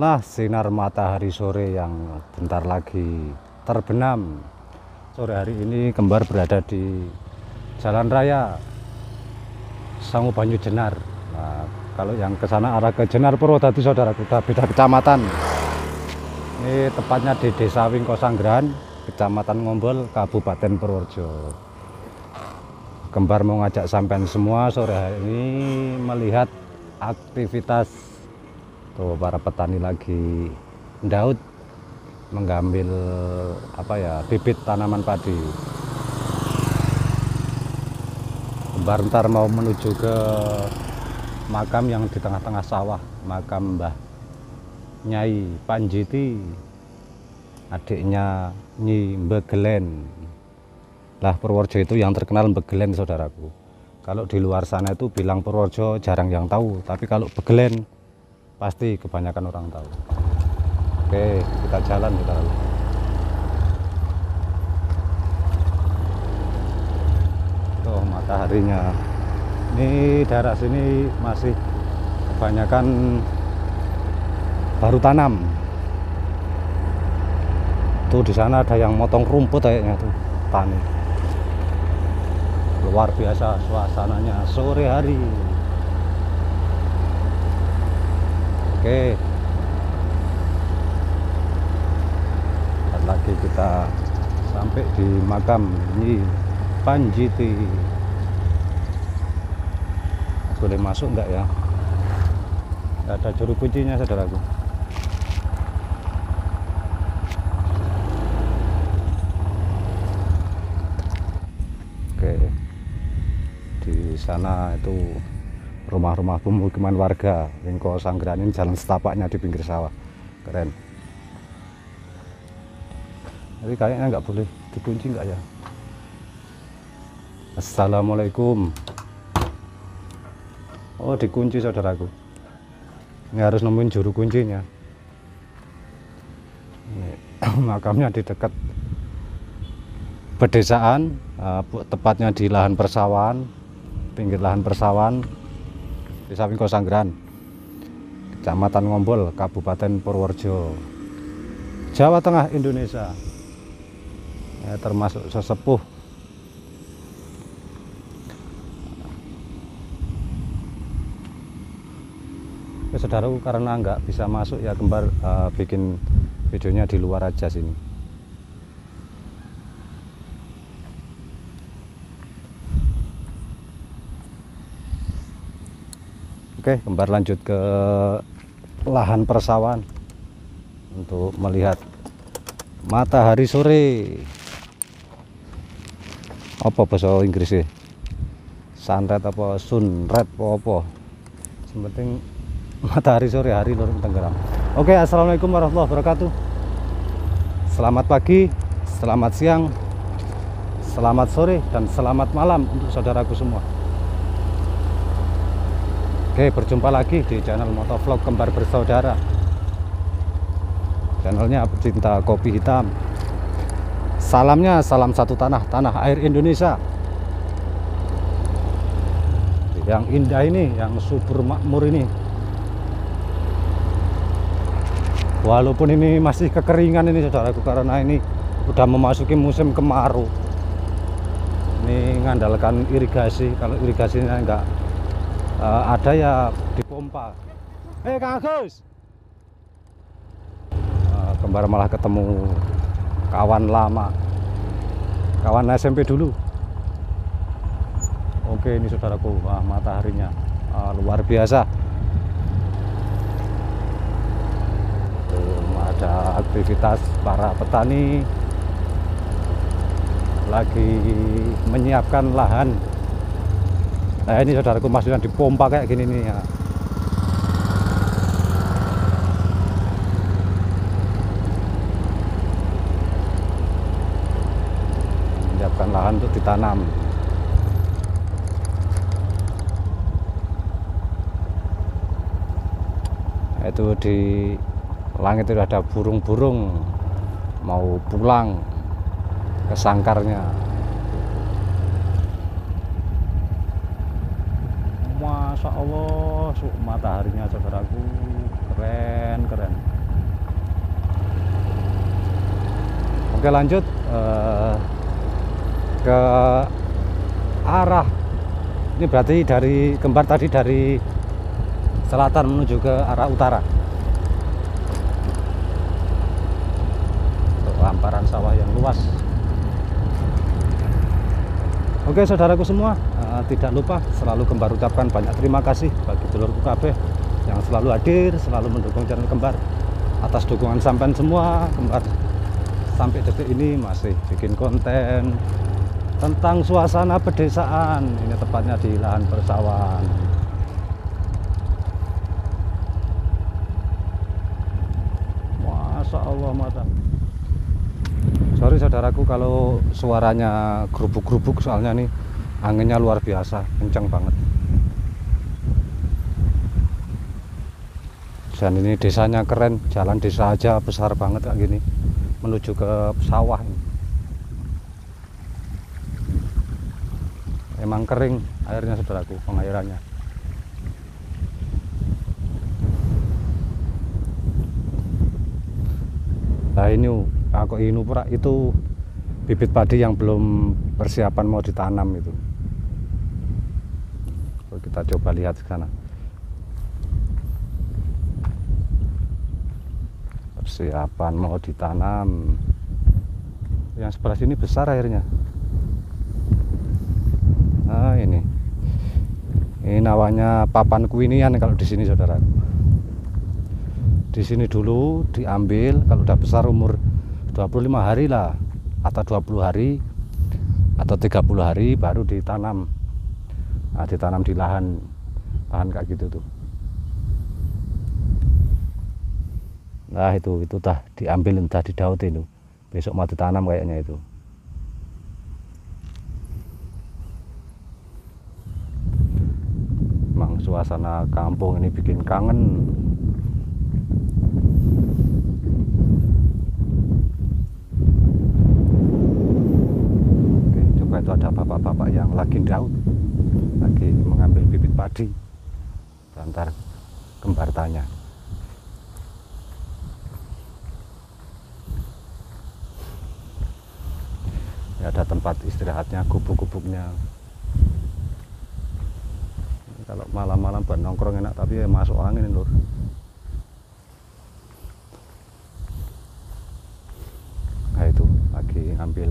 Lah sinar matahari sore yang bentar lagi terbenam. Sore hari ini kembar berada di jalan raya Sangu Banyu Jenar. Nah, kalau yang ke sana arah ke Jenar Purwodadi saudara kita beda kecamatan. Ini tepatnya di Desa Wingkosanggrahan, Kecamatan Ngombol, Kabupaten Purworejo. Kembar mau ngajak sampean semua sore hari ini melihat aktivitas tuh para petani lagi daud mengambil apa ya bibit tanaman padi. Kembar ntar mau menuju ke makam yang di tengah-tengah sawah, makam Mbah Nyai Panjiti, adiknya Nyi Mbegelen. Lah Purworejo itu yang terkenal Begelen saudaraku. Kalau di luar sana itu bilang Purworejo jarang yang tahu, tapi kalau Begelen pasti kebanyakan orang tahu. Oke, kita jalan kita lalu. Tuh mataharinya. Ini daerah sini masih kebanyakan baru tanam. Tuh di sana ada yang motong rumput kayaknya tuh tani luar biasa suasananya sore hari oke. Lagi kita sampai di makam ini Panjiti. Boleh masuk enggak ya? Nggak ada juru kuncinya saudaraku. Oke. Di sana itu rumah-rumah pemukiman warga Lingko Sanggeran ini jalan setapaknya di pinggir sawah. Keren. Tapi kayaknya nggak boleh dikunci nggak ya? Assalamualaikum. Oh dikunci saudaraku. Ini harus nemuin juru kuncinya. Ini, makamnya di dekat pedesaan uh, tepatnya di lahan persawahan pinggir lahan persawahan Desa Wingkosanggeran Kecamatan Ngombol Kabupaten Purworejo Jawa Tengah Indonesia. Ya, termasuk sesepuh. Ya, saudaraku karena nggak bisa masuk ya kembar uh, bikin videonya di luar aja sini Oke, kembar lanjut ke lahan persawahan untuk melihat matahari sore. Apa bahasa Inggrisnya? Sunset apa sunset apa apa. Yang penting matahari sore hari lor Tenggelam. Oke, assalamualaikum warahmatullahi wabarakatuh. Selamat pagi, selamat siang, selamat sore, dan selamat malam untuk saudaraku semua. Oke, berjumpa lagi di channel Motovlog Kembar Bersaudara. Channelnya pecinta kopi hitam. Salamnya salam satu tanah, tanah air Indonesia. Yang indah ini, yang subur makmur ini. Walaupun ini masih kekeringan ini saudaraku karena ini udah memasuki musim kemarau. Ini ngandalkan irigasi. Kalau irigasinya enggak uh, ada ya dipompa. Eh Kang Agus. Uh, kembar malah ketemu kawan lama. Kawan SMP dulu. Oke, ini saudaraku, wah mataharinya uh, luar biasa. Um, ada aktivitas para petani lagi menyiapkan lahan Nah ini saudaraku maksudnya dipompa kayak gini nih ya. Menyiapkan lahan untuk ditanam. Itu di langit itu ada burung-burung mau pulang ke sangkarnya. Masya Allah mataharinya saudaraku keren keren. Oke lanjut uh, ke arah. Ini berarti dari kembar tadi dari selatan menuju ke arah utara. Lamparan sawah yang luas. Oke saudaraku semua eh, tidak lupa selalu kembar ucapkan banyak terima kasih bagi dulurku KB yang selalu hadir, selalu mendukung channel kembar. Atas dukungan sampean semua, kembar sampai detik ini masih bikin konten tentang suasana pedesaan. Ini tepatnya di lahan persawahan. Masya Allah mata. Sorry saudaraku kalau suaranya gerubuk-gerubuk soalnya nih anginnya luar biasa, kencang banget. Dan ini desanya keren, jalan desa aja besar banget kayak gini menuju ke sawah ini. Emang kering airnya saudaraku, pengairannya. Nah ini aku ini pura itu bibit padi yang belum persiapan mau ditanam itu. Kita coba lihat ke sana. Persiapan mau ditanam. Yang sebelah sini besar airnya. Nah ini. Ini namanya papan kuinian kalau di sini saudara. Di sini dulu diambil kalau udah besar umur 25 hari lah atau 20 hari atau 30 hari baru ditanam. Nah, ditanam di lahan lahan kayak gitu tuh. Nah itu itu tah diambil entah didaut itu. Besok mau ditanam kayaknya itu. Emang suasana kampung ini bikin kangen. Oke, coba itu ada bapak-bapak yang lagi lagi padi. Antar kembar tanya. Ya, ada tempat istirahatnya, gubuk-gubuknya. Kalau malam-malam nongkrong enak, tapi ya masuk angin lur. Nah itu lagi ngambil.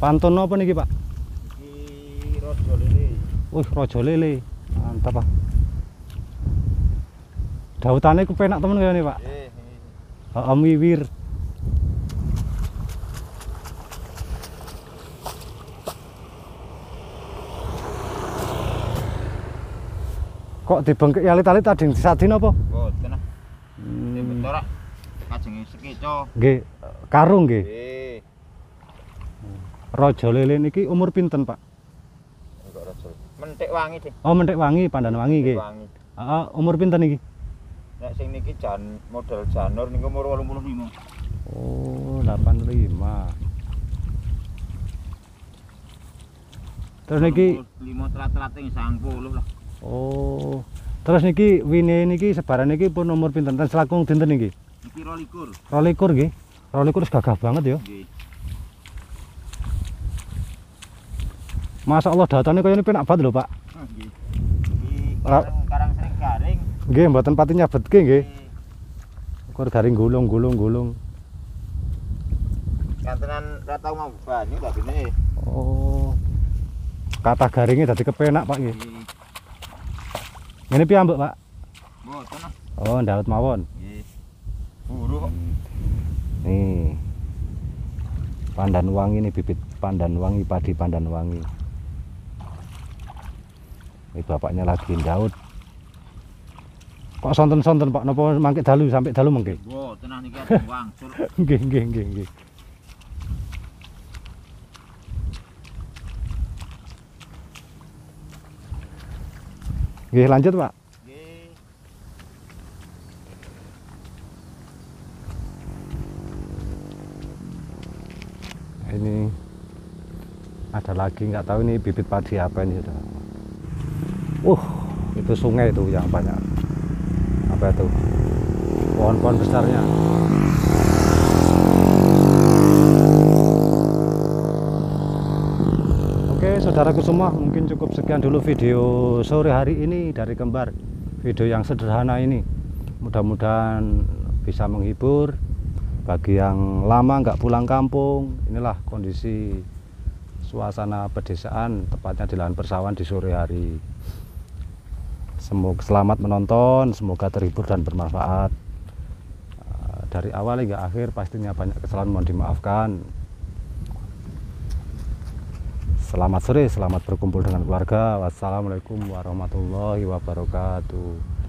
Pantun apa nih Pak? Iki rojo lele. Wih, rojo lele. Mantap, Pak. Dautannya ku penak temen kaya nih, Pak. Eh, Heeh, wiwir. Kok dibengkek alit-alit ada yang disadin apa? boten ah. Ini Hmm, ah. Kajeng sekeco. nggih, karung nggih. Eh, Rojo lele niki umur pinten, Pak? enggak rojo. Mentik wangi deh. Oh, mentek wangi, pandan wangi nggih. Wangi. Heeh, umur pinten iki? Nek sing niki jan model janur niku umur 85. Oh, 85. Terus niki 5 telat-telat sing 90 lah. Oh. Terus niki wine niki sebaran niki pun umur pinten? Ten selakung dinten niki? Iki 22. 22 nggih. 22 wis gagah banget ya. Nggih. Masya Allah datanya kaya ini penak banget lho Pak. Nggih. Ra- karang, karang sering garing. Nggih, mboten pati nyabetke nggih. Eh, Kur garing gulung-gulung-gulung. Kantenan ra tau mau banyu gak gene. Oh. Kata garingnya dadi kepenak Pak nggih. Nggih. Ngene piyambak Pak? Ah. Oh, ndaut mawon. Nggih. Buru kok. Nih. Pandan wangi nih bibit pandan wangi padi pandan wangi. Ini bapaknya lagi ndaut. Kok sonten-sonten Pak napa mangke dalu sampai dalu mengke? Boten ah niki ada wangsul. Nggih, nggih, nggih, nggih. Nggih, lanjut, Pak. Ini ada lagi nggak tahu ini bibit padi apa ini sudah uh itu sungai itu yang banyak. Apa itu? Pohon-pohon besarnya. Oke saudaraku semua mungkin cukup sekian dulu video sore hari ini dari kembar. Video yang sederhana ini. Mudah-mudahan bisa menghibur bagi yang lama nggak pulang kampung. Inilah kondisi suasana pedesaan tepatnya di lahan persawahan di sore hari semoga selamat menonton semoga terhibur dan bermanfaat Eh, dari awal hingga akhir pastinya banyak kesalahan mohon dimaafkan Selamat sore, selamat berkumpul dengan keluarga. Wassalamualaikum warahmatullahi wabarakatuh.